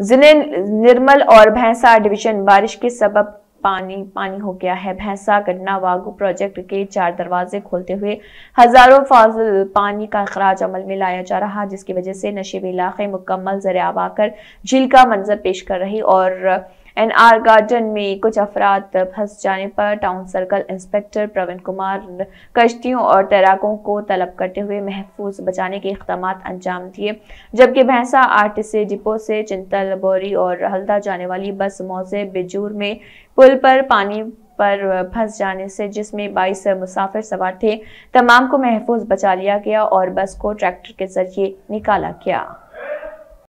ज़िले निर्मल और भैंसा डिवीज़न, बारिश के सबब पानी पानी हो गया है। भैंसा गन्ना वागू प्रोजेक्ट के चार दरवाजे खोलते हुए हज़ारों फाजल पानी का अखराज अमल में लाया जा रहा, जिसकी वजह से नशेबी इलाके मुकम्मल ज़रिया आकर झील का मंजर पेश कर रही और एनआर गार्डन में कुछ अफराद फंस जाने पर town circle inspector Praveen Kumar कश्तियों और तैराकों को तलब करते हुए महफूज बचाने के इकदाम अंजाम दिए, जबकि भैंसा आरटीसी डिपो से चिंतल, बोरी और हल्दा जाने वाली बस मौजे बिजूर में पुल पर पानी पर फंस जाने से, जिसमें 22 मुसाफिर सवार थे, तमाम को महफूज बचा लिया गया और बस को ट्रैक्टर के ज़रिए निकाला गया।